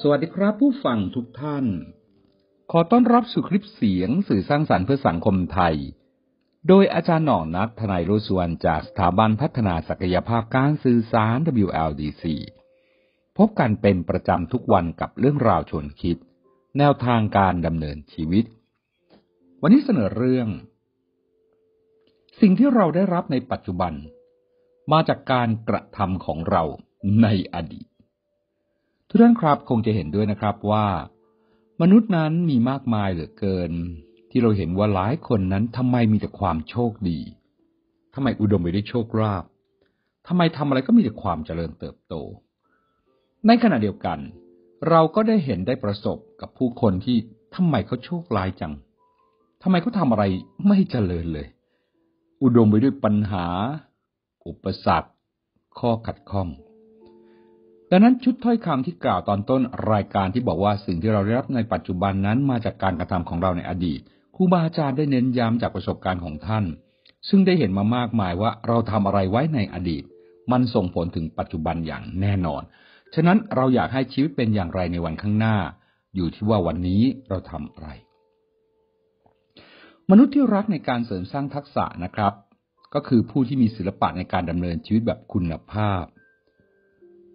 สวัสดีครับผู้ฟังทุกท่าน ขอต้อนรับสู่คลิปเสียงสื่อสร้างสรรค์เพื่อสังคมไทย โดยอาจารย์หน่องนัททนายรุสวนจากสถาบันพัฒนาศักยภาพการสื่อสาร WLDC พบกันเป็นประจำทุกวันกับเรื่องราวชวนคิด แนวทางการดำเนินชีวิต วันนี้เสนอเรื่อง สิ่งที่เราได้รับในปัจจุบัน มาจากการกระทำของเราในอดีต ท่านครับคงจะเห็นด้วยนะครับว่า มนุษย์นั้นมีมากมายเหลือเกิน ที่เราเห็นว่าหลายคนนั้นทำไมมีแต่ความโชคดีทำไมอุดมไปด้วยโชคลาภทำไมทำอะไรก็มีแต่ความเจริญเติบโต ในขณะเดียวกัน เราก็ได้เห็นได้ประสบกับผู้คนที่ทำไมเขาโชคร้ายจังทำไมเขาทำอะไรไม่เจริญเลย อุดมไปด้วยปัญหา อุปสรรค ข้อขัดข้อง ดังนั้นชุดถ้อยคำที่กล่าวตอนต้นรายการที่บอกว่าสิ่งที่เราได้รับในปัจจุบันนั้นมาจากการกระทำของเราในอดีตครูบาอาจารย์ได้เน้นย้ำจากประสบการณ์ของท่าน ซึ่งได้เห็นมามากมายว่าเราทำอะไรไว้ในอดีต มันส่งผลถึงปัจจุบันอย่างแน่นอน ฉะนั้นเราอยากให้ชีวิตเป็นอย่างไรในวันข้างหน้า อยู่ที่ว่าวันนี้เราทำอะไร มนุษย์ที่รักในการเสริมสร้างทักษะนะครับ ก็คือผู้ที่มีศิลปะในการดำเนินชีวิตแบบคุณภาพ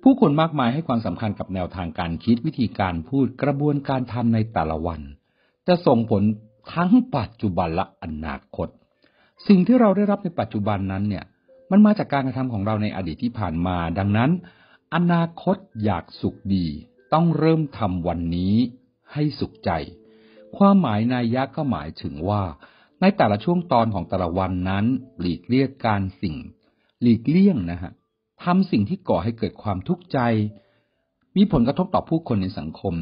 ผู้คนมากมายให้ความสำคัญกับแนวทางการคิดวิธีการพูดกระบวนการทำในแต่ละวัน จะส่งผลทั้งปัจจุบันและอนาคต สิ่งที่เราได้รับในปัจจุบันนั้นเนี่ย มันมาจากการกระทำของเราในอดีตที่ผ่านมา ดังนั้น อนาคตอยากสุขดี ต้องเริ่มทำวันนี้ให้สุขใจ ความหมายนายยะก็หมายถึงว่า ในแต่ละช่วงตอนของแต่ละวันนั้น หลีกเลี่ยงการสิ่ง หลีกเลี่ยงนะฮะ ทำสิ่งที่ก่อให้เกิดความทุกข์ใจ มีผลกระทบต่อผู้คนในสังคม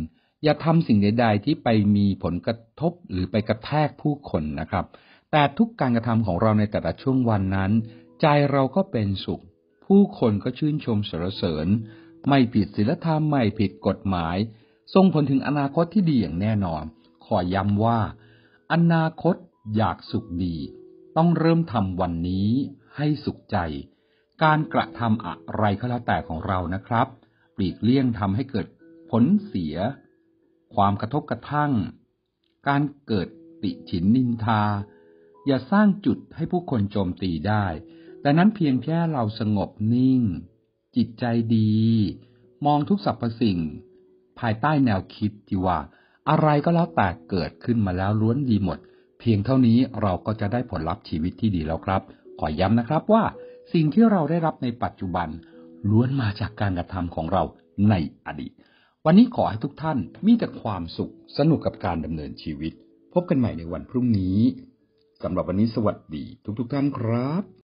อย่าทำสิ่งใดๆที่ไปมีผลกระทบหรือไปกระแทกผู้คนนะครับ แต่ทุกการกระทำของเราในแต่ละช่วงวันนั้น ใจเราก็เป็นสุข ผู้คนก็ชื่นชมสรรเสริญ ไม่ผิดศีลธรรมไม่ผิดกฎหมายส่งผลถึงอนาคตที่ดีอย่างแน่นอน ขอย้ำว่า อนาคตอยากสุขดี ต้องเริ่มทำวันนี้ให้สุขใจ การกระทำอะไรก็แล้วแต่ของเรานะครับ ปลีกเลี่ยงทำให้เกิดผลเสีย ความกระทบกระทั่ง การเกิดติฉินนินทา อย่าสร้างจุดให้ผู้คนโจมตีได้ แต่นั้นเพียงแค่เราสงบนิ่ง จิตใจดี มองทุกสรรพสิ่ง ภายใต้แนวคิดที่ว่า อะไรก็แล้วแต่เกิดขึ้นมาแล้วล้วนดีหมด เพียงเท่านี้เราก็จะได้ผลลัพธ์ชีวิตที่ดีแล้วครับ ขอย้ำนะครับว่า สิ่งที่เราได้รับในปัจจุบัน ล้วนมาจากการกระทำของเราในอดีต วันนี้ขอให้ทุกท่านมีแต่ความสุขสนุกกับการดำเนินชีวิต พบกันใหม่ในวันพรุ่งนี้สำหรับวันนี้สวัสดีทุกๆทท่านครับ